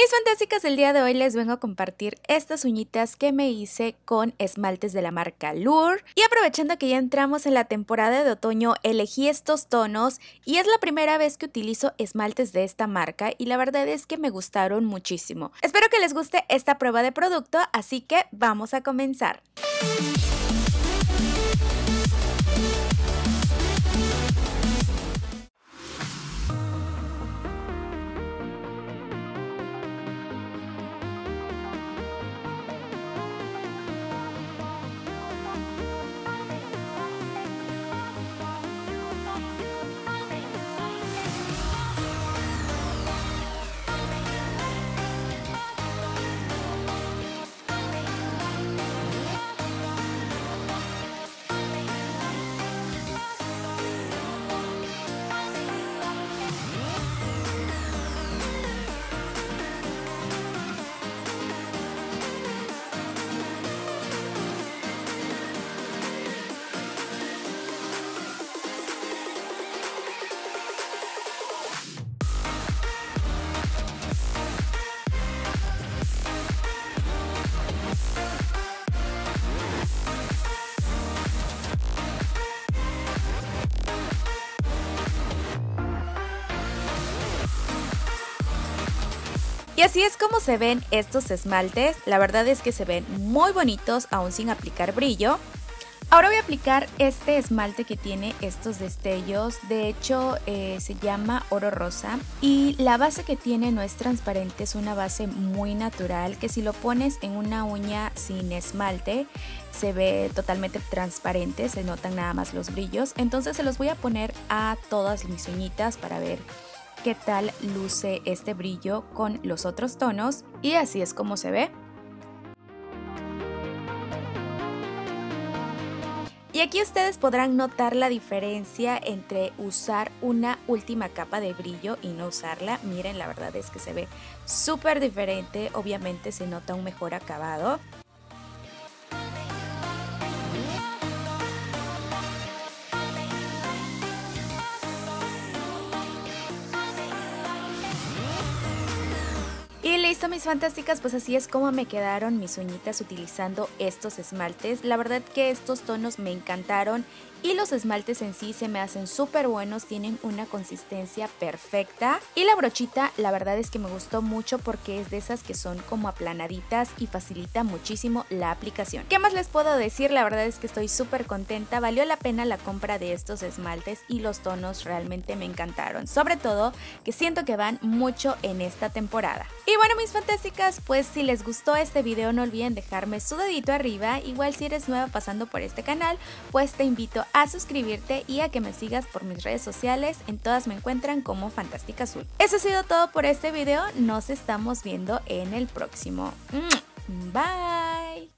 Mis fantásticas del día de hoy les vengo a compartir estas uñitas que me hice con esmaltes de la marca Lure y aprovechando que ya entramos en la temporada de otoño elegí estos tonos y es la primera vez que utilizo esmaltes de esta marca y la verdad es que me gustaron muchísimo. Espero que les guste esta prueba de producto así que vamos a comenzar. Y así es como se ven estos esmaltes, la verdad es que se ven muy bonitos aún sin aplicar brillo. Ahora voy a aplicar este esmalte que tiene estos destellos, de hecho eh, se llama oro rosa. Y la base que tiene no es transparente, es una base muy natural que si lo pones en una uña sin esmalte se ve totalmente transparente, se notan nada más los brillos, entonces se los voy a poner a todas mis uñitas para ver qué tal luce este brillo con los otros tonos y así es como se ve. Y aquí ustedes podrán notar la diferencia entre usar una última capa de brillo y no usarla. Miren, la verdad es que se ve súper diferente, obviamente se nota un mejor acabado. Listo mis fantásticas, pues así es como me quedaron mis uñitas utilizando estos esmaltes. La verdad que estos tonos me encantaron y los esmaltes en sí se me hacen súper buenos, tienen una consistencia perfecta y la brochita la verdad es que me gustó mucho porque es de esas que son como aplanaditas y facilita muchísimo la aplicación. ¿Qué más les puedo decir? La verdad es que estoy súper contenta, valió la pena la compra de estos esmaltes y los tonos realmente me encantaron, sobre todo que siento que van mucho en esta temporada. Y bueno mis fantásticas, pues si les gustó este video no olviden dejarme su dedito arriba, igual si eres nueva pasando por este canal, pues te invito a suscribirte y a que me sigas por mis redes sociales, en todas me encuentran como Fantástica Azul. Eso ha sido todo por este video, nos estamos viendo en el próximo. Bye.